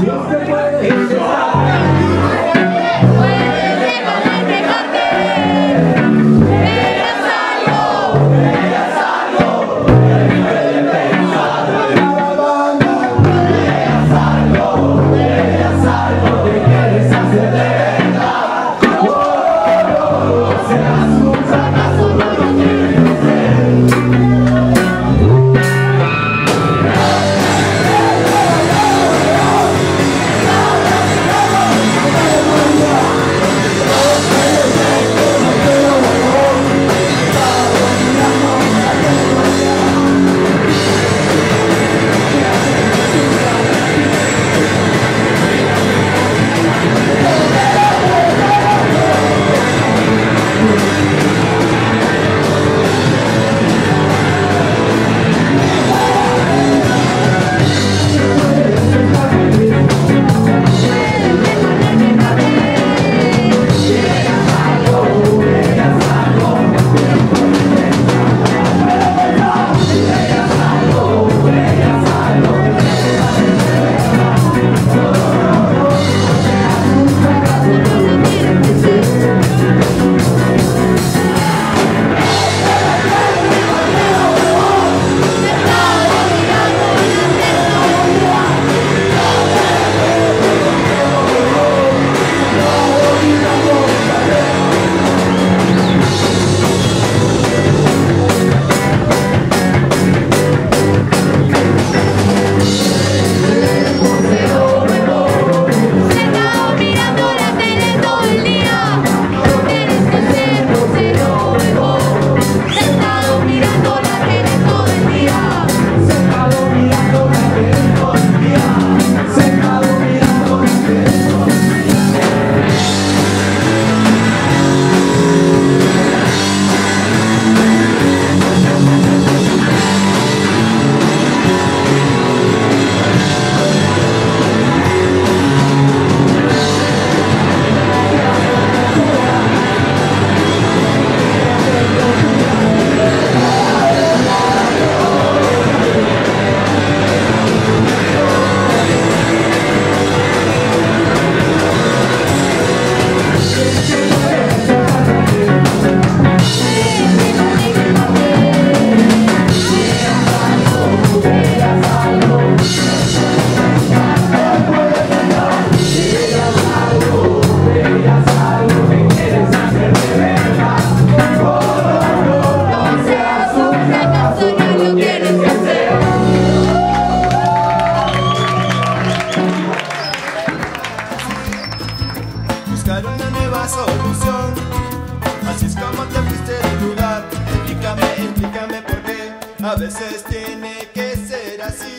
Deus depois é da buscar una nueva solución. Así es como te fuiste del lugar. Explícame, explícame por qué. A veces tiene que ser así.